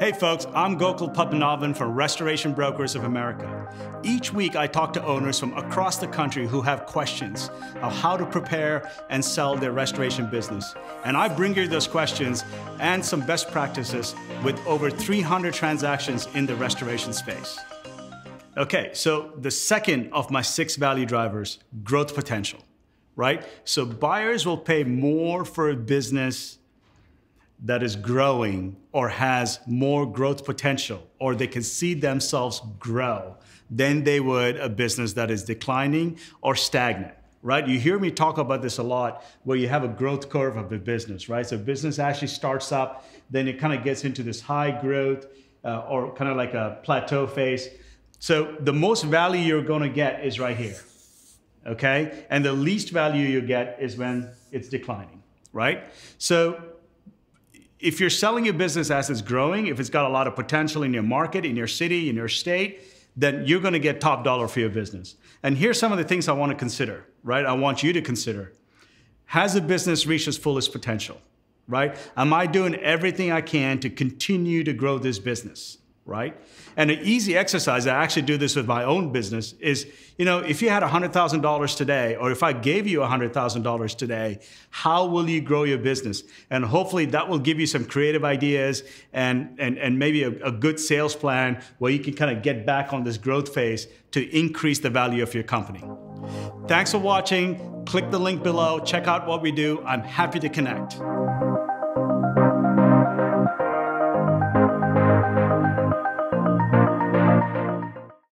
Hey folks, I'm Gokul Padmanabhan from Restoration Brokers of America. Each week I talk to owners from across the country who have questions of how to prepare and sell their restoration business. And I bring you those questions and some best practices with over 300 transactions in the restoration space. Okay, so the second of my six value drivers, growth potential, right? So buyers will pay more for a business that is growing or has more growth potential, or they can see themselves grow than they would a business that is declining or stagnant, right? You hear me talk about this a lot where you have a growth curve of a business, right? So business actually starts up, then it kind of gets into this high growth uh, or kind of like a plateau phase. So the most value you're going to get is right here, okay? And the least value you get is when it's declining, right? So if you're selling your business as it's growing, if it's got a lot of potential in your market, in your city, in your state, then you're going to get top dollar for your business. And here's some of the things I want to consider, right? I want you to consider. Has a business reached its fullest potential, right? Am I doing everything I can to continue to grow this business? Right? And an easy exercise, I actually do this with my own business, is, you know, if you had $100,000 today, or if I gave you $100,000 today, how will you grow your business? And hopefully that will give you some creative ideas and, and, and maybe a, a good sales plan where you can kind of get back on this growth phase to increase the value of your company. Thanks for watching. Click the link below, check out what we do. I'm happy to connect.